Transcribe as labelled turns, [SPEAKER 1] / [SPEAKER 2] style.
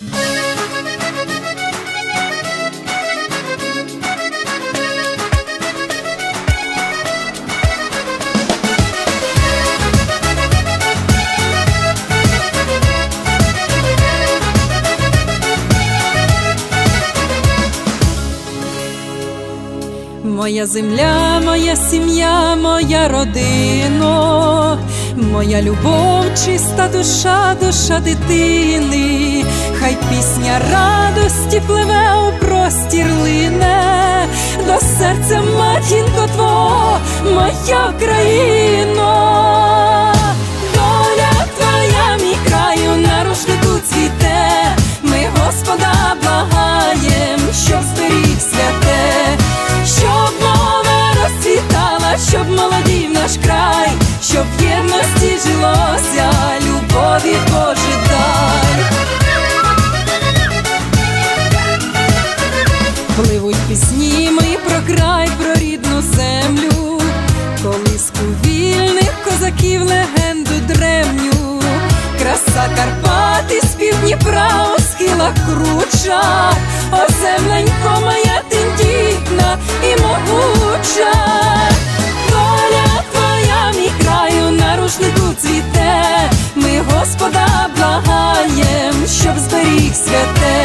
[SPEAKER 1] Моя земля, моя сім'я, моя родина, моя любов, чиста душа, душа дитини, хай пісня радості пливе у простір лине, до серця матінко твого, моя Україно, доля твоя, мій краю, на рушнику цвіте, ми Господа благаєм, щоб зберіг святе. Щоб мова розцвітала, щоб молодів наш край, Пливуть пісні мої про край, про рідну землю, колиску вільних козаків, легенду древню, краса Карпати, з півдніпра у схилах круча, о земленько моя тендітна і могуча, доля твоя, мій краю, на цвіте, ми Господа благаєм, щоб зберіг святе,